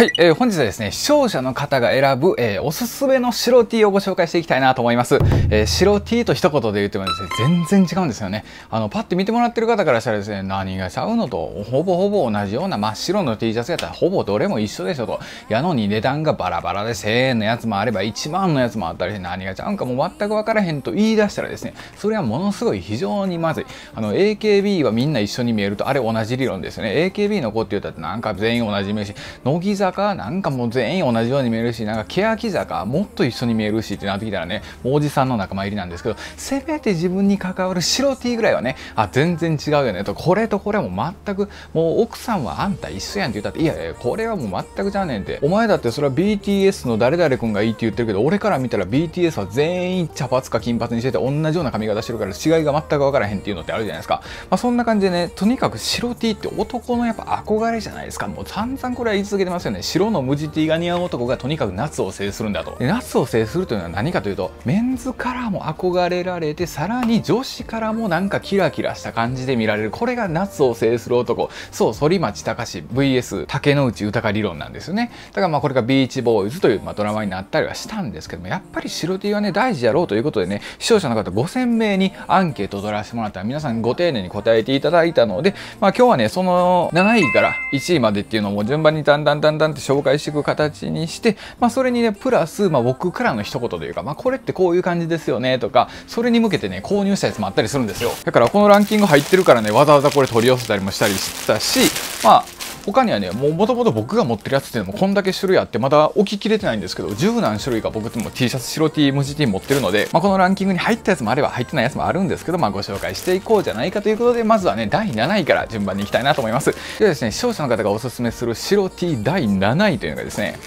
はい、えー、本日はですね、視聴者の方が選ぶ、えー、おすすめの白 T をご紹介していきたいなと思います。えー、白 T と一言で言ってもですね、全然違うんですよね。あの、パッて見てもらってる方からしたらですね、何がちゃうのと、ほぼほぼ同じような真っ白の T シャツやったら、ほぼどれも一緒でしょと。やのに値段がバラバラで1000円のやつもあれば、1万のやつもあったりして、何がちゃうんかもう全く分からへんと言い出したらですね、それはものすごい非常にまずい。あの、AKB はみんな一緒に見えると、あれ同じ理論ですよね。AKB の子って言ったらなんか全員同じ見えるし、乃木坂なんかもう全員同じように見えるしなんか欅坂もっと一緒に見えるしってなってきたらねおじさんの仲間入りなんですけどせめて自分に関わる白 T ぐらいはねあ全然違うよねとこれとこれも全くもう奥さんはあんた一緒やんって言ったっていやいやこれはもう全くちゃうねんってお前だってそれは BTS の誰々君がいいって言ってるけど俺から見たら BTS は全員茶髪か金髪にしてて同じような髪型してるから違いが全く分からへんっていうのってあるじゃないですか、まあ、そんな感じでねとにかく白 T って男のやっぱ憧れじゃないですか。もう散々これは言い続けてますよね。白の無地 T が似合う男がとにかく夏を制するんだと。夏を制するというのは何かというとメンズからも憧れられてさらに女子からもなんかキラキラした感じで見られる。これが夏を制する男。そう反町隆史 VS 竹野内豊理論なんですよね。だからまあこれがビーチボーイズという、まあ、ドラマになったりはしたんですけどもやっぱり白 T はね大事やろうということでね視聴者の方5000名にアンケートを取らせてもらったら皆さんご丁寧に答えていただいたのでまあ今日はねその7位から1位までっていうのを順番にだんだんだんだんって紹介していく形にしてまあ、それにねプラス、まあ、僕からの一言というか、まあ、これってこういう感じですよねとかそれに向けてね購入したやつもあったりするんですよ。だからこのランキング入ってるからねわざわざこれ取り寄せたりもしたりしたしまあ他にはねもともと僕が持ってるやつっていうのもこんだけ種類あってまだ置ききれてないんですけど十何種類か僕も T シャツ白 T 無地 T 持ってるので、まあ、このランキングに入ったやつもあれば入ってないやつもあるんですけど、まあ、ご紹介していこうじゃないかということでまずはね第7位から順番にいきたいなと思います。ではですね視聴者の方がおすすめする白 T 第7位というのがですね。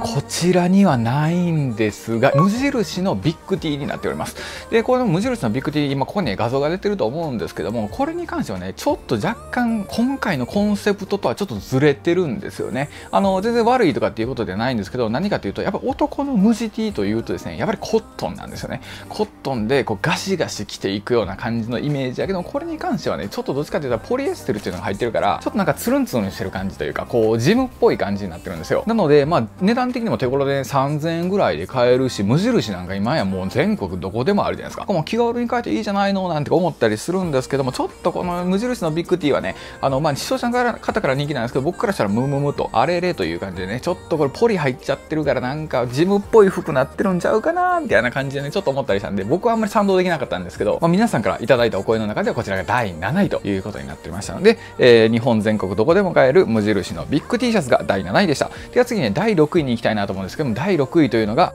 こちらにはないんですが、無印のビッグ T になっております。で、この無印のビッグ T、今ここに、画像が出てると思うんですけども、これに関してはね、ちょっと若干今回のコンセプトとはちょっとずれてるんですよね。あの、全然悪いとかっていうことではないんですけど、何かというと、やっぱ男の無地 T というとですね、やっぱりコットンなんですよね。コットンでこうガシガシ着ていくような感じのイメージだけど、これに関してはね、ちょっとどっちかというとポリエステルっていうのが入ってるから、ちょっとなんかツルンツルンしてる感じというか、こうジムっぽい感じになってるんですよ。なので、まあ値段的にも手頃で3000円ぐらいで買えるし無印なんか今やもう全国どこでもあるじゃないですか。もう気軽に買えていいじゃないのなんて思ったりするんですけどもちょっとこの無印のビッグ T はねあのまあ視聴者の方から人気なんですけど僕からしたらムムムとあれれという感じでねちょっとこれポリ入っちゃってるからなんかジムっぽい服なってるんちゃうかなみたいな感じでねちょっと思ったりしたんで僕はあんまり賛同できなかったんですけど、まあ、皆さんからいただいたお声の中ではこちらが第7位ということになっておりましたので、えー、日本全国どこでも買える無印のビッグ T シャツが第7位でした。では次ね第6位に行きたいなと思うんですけども第6位というのが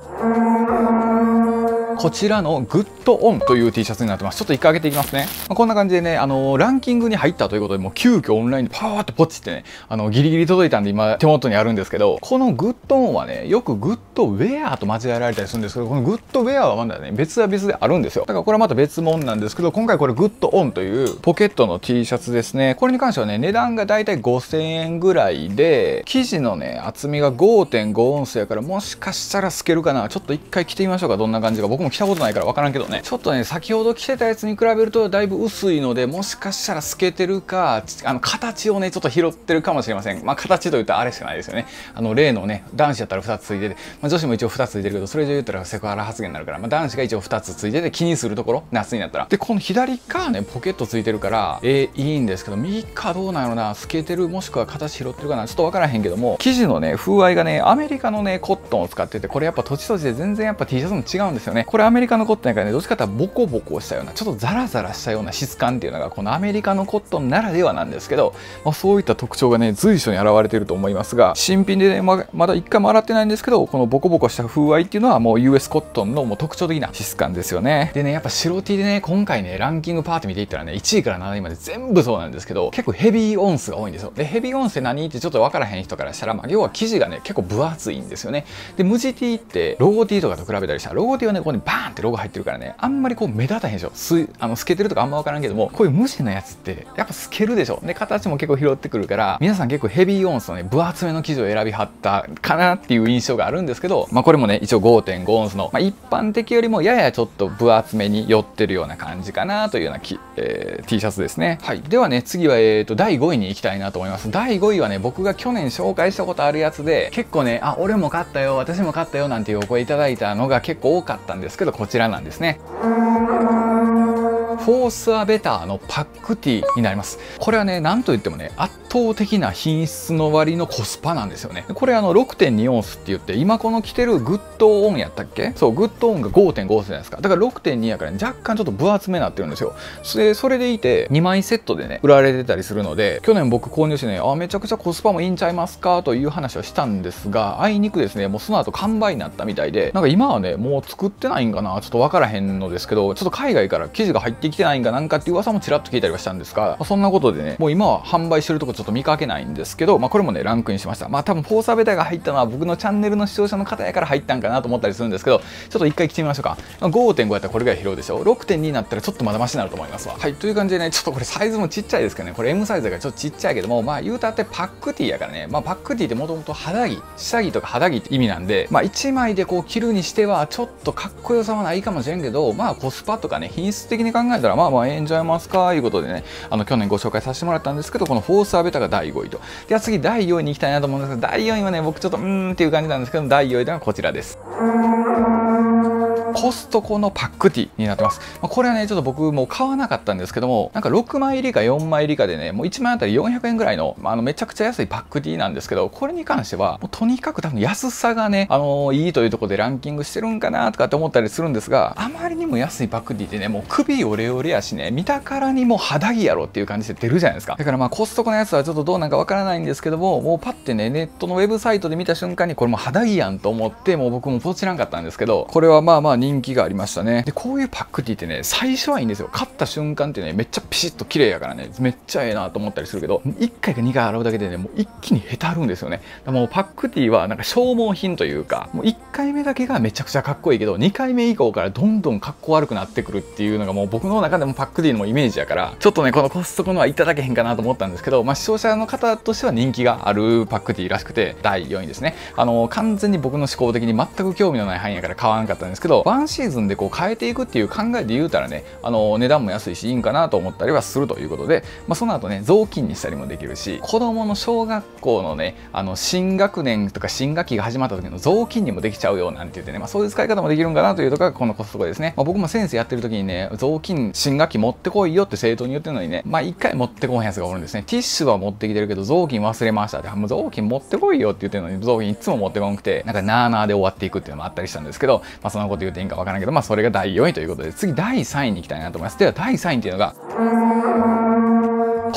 こちらのグッドオンという T シャツになってます。ちょっと一回上げていきますね。まあ、こんな感じでね、あのー、ランキングに入ったということで、もう急遽オンラインでパーってポチってね、あの、ギリギリ届いたんで今手元にあるんですけど、このグッドオンはね、よくグッドウェアと間違えられたりするんですけど、このグッドウェアはまだね、別は別であるんですよ。だからこれはまた別物なんですけど、今回これグッドオンというポケットの T シャツですね。これに関してはね、値段がだいたい5000円ぐらいで、生地のね、厚みが5.5オンスやから、もしかしたら透けるかな。ちょっと一回着てみましょうか、どんな感じか。僕も着たことないからわからんけどね。ちょっとね先ほど着てたやつに比べるとだいぶ薄いのでもしかしたら透けてるかあの形をねちょっと拾ってるかもしれません。まあ形といったらあれしかないですよね。あの例のね男子だったら2つついてて、まあ、女子も一応2つついてるけどそれ以上言ったらセクハラ発言になるから、まあ、男子が一応2つついてて気にするところ夏になったら。でこの左側ねポケットついてるからえー、いいんですけど右側どうなんやろな透けてるもしくは形拾ってるかなちょっと分からへんけども生地のね風合いがねアメリカのねコットンを使っててこれやっぱ土地土地で全然やっぱ T シャツも違うんですよね。これアメリカのコットンやからねどっちかっていうとボコボコしたようなちょっとザラザラしたような質感っていうのがこのアメリカのコットンならではなんですけど、まあ、そういった特徴がね随所に現れていると思いますが新品でねままだ一回も洗ってないんですけどこのボコボコした風合いっていうのはもう US コットンのもう特徴的な質感ですよね。でねやっぱ白 T でね今回ねランキングパーって見ていったらね1位から7位まで全部そうなんですけど結構ヘビーオンスが多いんですよ。でヘビーオンスって何ってちょっと分からへん人からしたら、まあ、要は生地がね結構分厚いんですよね。で無地 T ってロゴ T とかと比べたりしたらロゴ T はねここにバーンってロゴ入ってるからねあんまりこう目立たへんでしょ。すあの透けてるとかあんま分からんけどもこういう無地のやつってやっぱ透けるでしょ。で形も結構拾ってくるから皆さん結構ヘビーオンスのね分厚めの生地を選びはったかなっていう印象があるんですけどまあこれもね一応5.5オンスの、まあ、一般的よりもややちょっと分厚めに寄ってるような感じかなというようなき、えー、T シャツですね。はい。ではね次はえっ、ー、と第5位に行きたいなと思います。第5位はね僕が去年紹介したことあるやつで結構ねあ俺も買ったよ私も買ったよなんていうお声いただいたのが結構多かったんですけどこちらなんですね。フォースアベターのパックティーになります。これはね何と言ってもね圧倒的な品質の割のコスパなんですよね。これあの6.2オンスって言って今この着てるグッドオンやったっけ？そうグッドオンが5.5オンスじゃないですか。だから6.2やから、ね、若干ちょっと分厚めになってるんですよ。でそれでいて2枚セットでね売られてたりするので去年僕購入してねあめちゃくちゃコスパもいいんちゃいますかという話をしたんですがあいにくですねもうその後完売になったみたいでなんか今はねもう作ってないんかなちょっと分からへんのですけどちょっと海外から生地が入ってき来てないんかなんかっていう噂もちらっと聞いたりはしたんですが、まあ、そんなことでねもう今は販売してるとこちょっと見かけないんですけど、まあ、これもねランクインしました。まあ多分フォーサーベタが入ったのは僕のチャンネルの視聴者の方やから入ったんかなと思ったりするんですけどちょっと一回着てみましょうか。5.5やったらこれぐらい拾うでしょ6.2になったらちょっとまだましになると思いますわ。はいという感じでねちょっとこれサイズもちっちゃいですけどね。これ M サイズがちょっとちっちゃいけどもまあ言うたってパックティーやからね。まあパックティーってもともと肌着下着とか肌着って意味なんでまあ1枚でこう着るにしてはちょっとかっこよさはないかもしれんけどまあコスパとかね品質的に考えたらまあまあええんちゃいますかいうことでねあの去年ご紹介させてもらったんですけどこのフォースアベタが第5位と。では次第4位に行きたいなと思うんですけど第4位はね僕ちょっとうーんっていう感じなんですけど第4位ではこちらです。コストコのパックティーになってます。まあ、これはね、ちょっと僕も買わなかったんですけども、なんか6枚入りか4枚入りかでね、もう1枚あたり400円ぐらいの、まあ、あのめちゃくちゃ安いパックティーなんですけど、これに関しては、もうとにかく多分安さがね、あのー、いいというところでランキングしてるんかなとかって思ったりするんですが、あまりにも安いパックティってね、もう首ヨレヨレやしね、見たからにも肌着やろっていう感じで出るじゃないですか。だからまあコストコのやつはちょっとどうなんかわからないんですけども、もうパッてね、ネットのウェブサイトで見た瞬間にこれも肌着やんと思って、もう僕もポチらんかったんですけど、これはまあまあ人気がありましたね。でこういうパックティーってね最初はいいんですよ。買った瞬間ってねめっちゃピシッと綺麗やからねめっちゃええなと思ったりするけど1回か2回洗うだけでねもう一気にへたるんですよね。もうパックティーはなんか消耗品というかもう1回目だけがめちゃくちゃかっこいいけど2回目以降からどんどんかっこ悪くなってくるっていうのがもう僕の中でもパックティーのイメージやからちょっとねこのコストコのはいただけへんかなと思ったんですけど、まあ、視聴者の方としては人気があるパックティーらしくて第4位ですね。あの完全に僕の思考的に全く興味のない範囲やから買わなかったんですけどワンシーズンでこう変えていくっていう考えで言うたらねあの値段も安いしいいんかなと思ったりはするということで、まあ、その後ね雑巾にしたりもできるし子供の小学校のねあの新学年とか新学期が始まった時の雑巾にもできちゃうよなんて言ってね、まあ、そういう使い方もできるんかなというところがこのコストコですね、まあ、僕も先生やってる時にね雑巾新学期持ってこいよって生徒に言ってるのにねまあ一回持ってこんやつがおるんですね。ティッシュは持ってきてるけど雑巾忘れましたってもう雑巾持ってこいよって言ってるのに雑巾いつも持ってこなくてなんかなーなーで終わっていくっていうのもあったりしたんですけど、まあ、そんなこと言ってんかわからんけどまあそれが第4位ということで次第3位に行きたいなと思います。では第3位っていうのが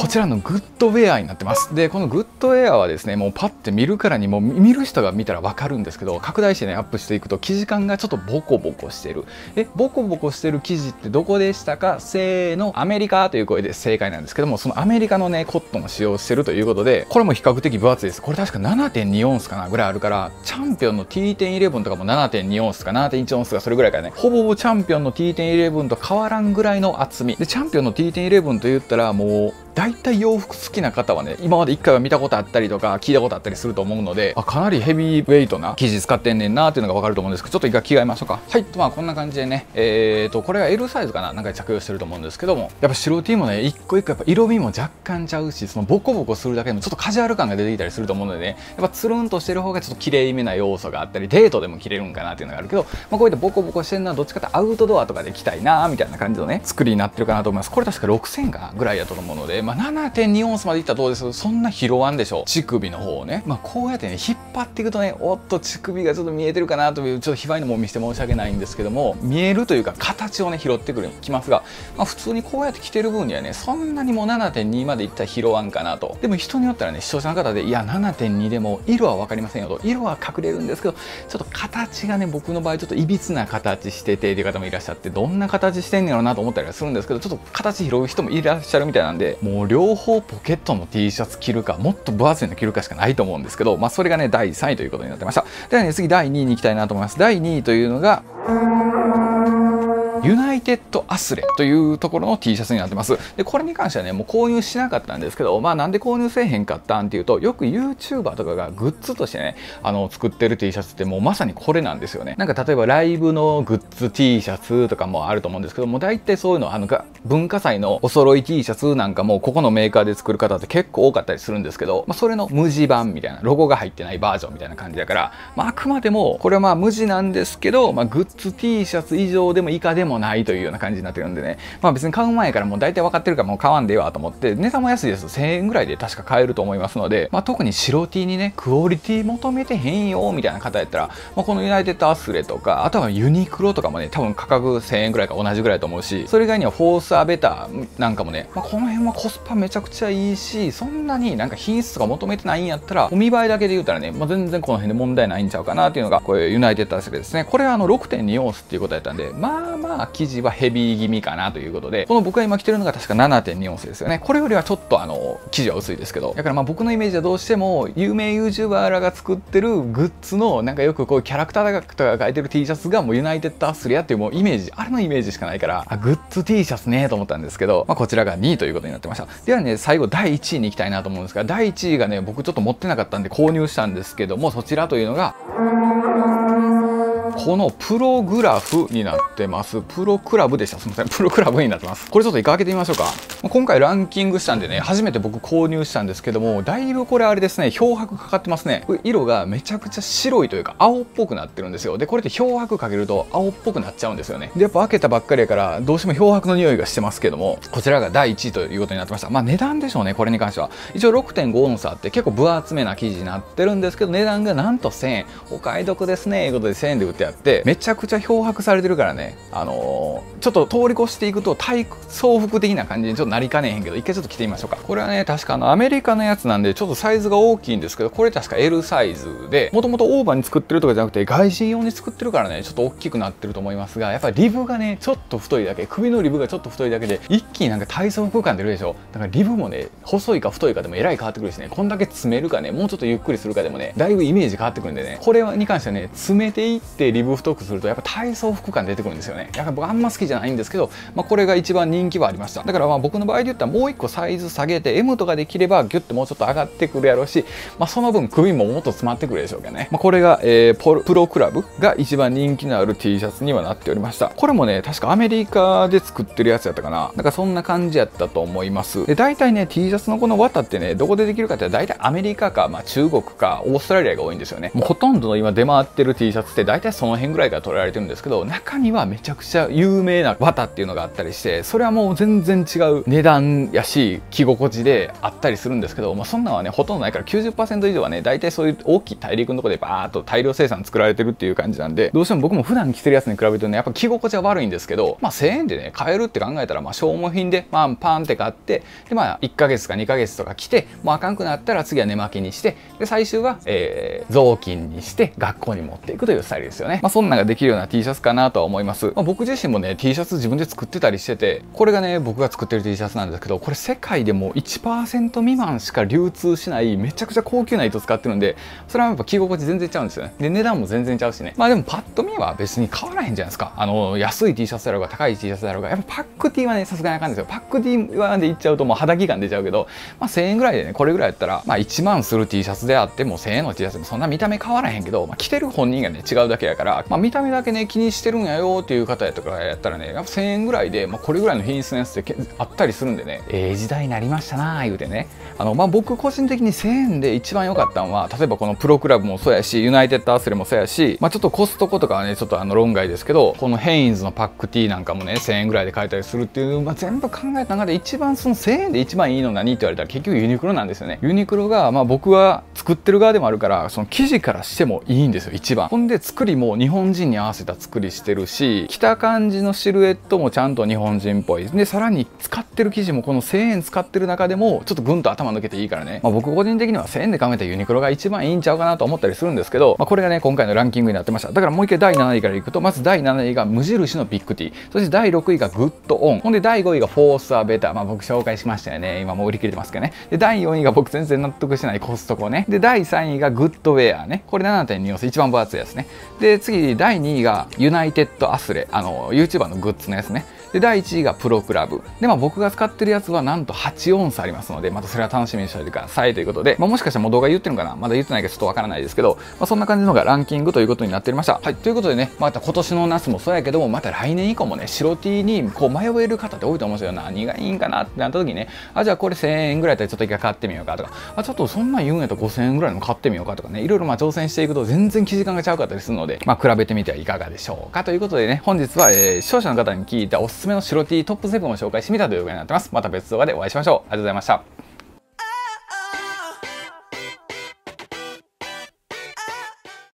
こちらのグッドウェアになってます。でこのグッドウェアはですねもうパッて見るからにも見る人が見たら分かるんですけど拡大してねアップしていくと生地感がちょっとボコボコしてる。えボコボコしてる生地ってどこでしたか？せーの。アメリカ。という声で正解なんですけどもそのアメリカのねコットンを使用してるということでこれも比較的分厚いです。これ確か7.2オンスかなぐらいあるからチャンピオンの T1011 とかも7.2オンスか7.1オンスかそれぐらいからね。ほぼほぼチャンピオンの T1011 と変わらんぐらいの厚み。でチャンピオンの T1011 と言ったらもう大体洋服好きな方はね今まで1回は見たことあったりとか聞いたことあったりすると思うのであかなりヘビーウェイトな生地使ってんねんなっていうのが分かると思うんですけどちょっと一回着替えましょうか。はいとまあこんな感じでねえーとこれは L サイズかななんか着用してると思うんですけどもやっぱ白 T もね一個一個やっぱ色味も若干ちゃうしそのボコボコするだけでもちょっとカジュアル感が出てきたりすると思うのでねやっぱつるんとしてる方がちょっと綺麗めな要素があったりデートでも着れるんかなっていうのがあるけど、まあ、こういったボコボコしてるのはどっちかってアウトドアとかで着たいなみたいな感じのね作りになってるかなと思います。これ確か6000かぐらいだと思うので、まあ、7.2オンスまでいったらどうです？そんな拾わんでしょう？乳首の方をね、まあ、こうやってね引っ張っていくとねおっと乳首がちょっと見えてるかなというちょっと卑猥なも見せて申し訳ないんですけども見えるというか形をね拾ってくるきますが、まあ、普通にこうやって着てる分にはねそんなにもう7.2までいったら拾わんかなと。でも人によったらね視聴者の方でいや7.2でも色は分かりませんよと。色は隠れるんですけどちょっと形がね僕の場合ちょっといびつな形しててっていう方もいらっしゃってどんな形してんねやろうなと思ったりはするんですけどちょっと形拾う人もいらっしゃるみたいなんでもう両方ポケットの T シャツ着るかもっと分厚いの着るかしかないと思うんですけど、まあ、それがね第3位ということになってました。ではね次第2位に行きたいなと思います。第2位というのがユナイテッドアスレというところの T シャツになってます。でこれに関してはねもう購入しなかったんですけどまあなんで購入せえへんかったんっていうとよく YouTuber とかがグッズとしてねあの作ってる T シャツってもうまさにこれなんですよね。なんか例えばライブのグッズ T シャツとかもあると思うんですけども大体そういうのあの文化祭のお揃い T シャツなんかもここのメーカーで作る方って結構多かったりするんですけど、まあ、それの無地版みたいなロゴが入ってないバージョンみたいな感じだから、まあ、あくまでもこれはまあ無地なんですけど、まあ、グッズ T シャツ以上でも以下でももないというような感じになってるんでね、まあ、別に買う前からもう大体分かってるからもう買わんでよと思って値段も安いです1000円ぐらいで確か買えると思いますので、まあ、特に白 T にねクオリティ求めてへんよみたいな方やったら、まあ、このユナイテッドアスレとかあとはユニクロとかもね多分価格1000円ぐらいか同じぐらいと思うしそれ以外にはフォースアベターなんかもね、まあ、この辺はコスパめちゃくちゃいいしそんなになんか品質とか求めてないんやったらお見栄えだけで言うたらね、まあ、全然この辺で問題ないんちゃうかなっていうのがこれユナイテッドアスレですね。これはあの6.2オンスっていうことやったんでまあまあ生地はヘビー気味かなということでこの僕が今着てるのが確か7.2オンスですよね。これよりはちょっとあの生地は薄いですけどだからまあ僕のイメージはどうしても有名 YouTuber らが作ってるグッズのなんかよくこういうキャラクターとかが書いてる T シャツがもうユナイテッドアスレやっていうもうイメージあれのイメージしかないからあグッズ T シャツねと思ったんですけど、まあ、こちらが2位ということになってました。ではね最後第1位に行きたいなと思うんですが第1位がね僕ちょっと持ってなかったんで購入したんですけどもそちらというのがこのプログラフになってます。プロクラブでした。すみません。プロクラブになってます。これちょっと一回開けてみましょうか。今回ランキングしたんでね、初めて僕購入したんですけども、だいぶこれあれですね、漂白かかってますね。色がめちゃくちゃ白いというか、青っぽくなってるんですよ。で、これって漂白かけると青っぽくなっちゃうんですよね。で、やっぱ開けたばっかりやから、どうしても漂白の匂いがしてますけども、こちらが第1位ということになってました。まあ値段でしょうね、これに関しては。一応6.5オンスあって結構分厚めな生地になってるんですけど、値段がなんと1000円。お買い得ですね、ということで1000円で売ってあって、めちゃくちゃ漂白されてるからね、あのー、ちょっと通り越していくと体操服的な感じにちょっとなりかねへんけど一回ちょっと着てみましょうか。これはね確かあのアメリカのやつなんでちょっとサイズが大きいんですけどこれ確か L サイズでもともとオーバーに作ってるとかじゃなくて外人用に作ってるからねちょっと大きくなってると思いますがやっぱりリブがねちょっと太いだけ首のリブがちょっと太いだけで一気になんか体操服感出るでしょ？だからリブもね細いか太いかでもえらい変わってくるしねこんだけ詰めるかねもうちょっとゆっくりするかでもねだいぶイメージ変わってくるんでねこれに関してはね詰めていってリブ太くするとやっぱ体操服感出てくるんですよね。やっぱ僕あんま好きじゃないんですけど、まあ、これが一番人気はありました。だからまあ僕の場合で言ったらもう一個サイズ下げて M とかできればギュッともうちょっと上がってくるやろうし、まあ、その分首ももっと詰まってくるでしょうけどね、まあ、これが、えー、プロクラブが一番人気のある T シャツにはなっておりました。これもね確かアメリカで作ってるやつやったかな。なんかそんな感じやったと思います。で大体ね T シャツのこの綿ってねどこでできるかって大体アメリカか、まあ、中国かオーストラリアが多いんですよね。もうほとんどの今出回ってる T シャツって大体その辺ぐらいから取られてるんですけど中にはめちゃくちゃ有名な綿っていうのがあったりしてそれはもう全然違う値段やし着心地であったりするんですけど、まあ、そんなんはねほとんどないから90%以上はね大体そういう大きい大陸のとこでバーっと大量生産作られてるっていう感じなんでどうしても僕も普段着てるやつに比べるとねやっぱ着心地は悪いんですけど、まあ、1000円でね買えるって考えたらまあ消耗品で、まあ、パンって買ってでまあ1ヶ月か2ヶ月とか着てもうあかんくなったら次は寝巻きにしてで最終は、えー、雑巾にして学校に持っていくというスタイルですよね、まあ、そんなができるような T シャツかなとは思います、まあ、僕自身もね T シャツ自分で作ってたりしててこれがね僕が作ってる T シャツなんですけどこれ世界でも1%未満しか流通しないめちゃくちゃ高級な糸使ってるんでそれはやっぱ着心地全然ちゃうんですよね。で値段も全然ちゃうしね。まあでもパッと見は別に変わらへんじゃないですか。あの安い T シャツだろうが高い T シャツだろうがやっぱパック T はねさすがにあかんですよ。パック T はでいっちゃうともう肌着感出ちゃうけどまあ1000円ぐらいでねこれぐらいやったらまあ1万する T シャツであっても1000円の T シャツでもそんな見た目変わらへんけど、まあ、着てる本人がね違うだけやからまあ見た目だけね気にしてるんやよっていう方やとかやったらねやっぱ1000円ぐらいで、まあ、これぐらいの品質のやつってあったりするんでね。ええー、時代になりましたなあ言うてね。あの、まあ、僕個人的に1000円で一番良かったのは例えばこのプロクラブもそうやしユナイテッドアスレもそうやし、まあ、ちょっとコストコとかはねちょっとあの論外ですけどこのヘインズのパックティーなんかもね1000円ぐらいで買えたりするっていう、まあ、全部考えた中で一番その1000円で一番いいの何って言われたら結局ユニクロなんですよね。ユニクロがまあ僕は作ってる側でもあるからその生地からしてもいいんですよ一番。ほんで作りも日本人に合わせた作りしてるし着た感じのシルエットもちゃんと日本人っぽい。でさらに使ってる生地もこの1000円使ってる中でもちょっとぐんと頭抜けていいからね、まあ、僕個人的には1000円で考えたユニクロが一番いいんちゃうかなと思ったりするんですけど、まあ、これがね今回のランキングになってました。だからもう一回第7位からいくとまず第7位が無印のビッグティーそして第6位がグッドオン。ほんで第5位がフォースアベター。まあ僕紹介しましたよね。今もう売り切れてますけどね。で第4位が僕全然納得してないコストコね。で第3位がグッドウェアね。これ7.2オンス一番分厚いやつね。で次第2位がユナイテッドアスレあの YouTuber のグッズのやつね。で第1位がプロクラブ。で、まあ、僕が使ってるやつはなんと8オンスありますのでまたそれは楽しみにしておいてくださいということで、まあ、もしかしたらもう動画言ってるのかな？まだ言ってないけどちょっとわからないですけど、まあ、そんな感じのがランキングということになっておりました。はい。ということでねまた今年の夏もそうやけどもまた来年以降もね白 T にこう迷える方って多いと思うんですよ。何がいいんかなってなった時にねあじゃあこれ1000円ぐらいだったらちょっと一回買ってみようかとか。あちょっとそんなん言うんやったら5000円ぐらいの買ってみようかとかね。いろいろまあ挑戦していくと全然生地感がちゃうかったりするので、まあ、比べてみてはいかがでしょうかということでね本日は、えー、視聴者の方に聞いたおすすすめの白 T トップ7を紹介してみたという動画になってます。また別動画でお会いしましょう。ありがとうございました。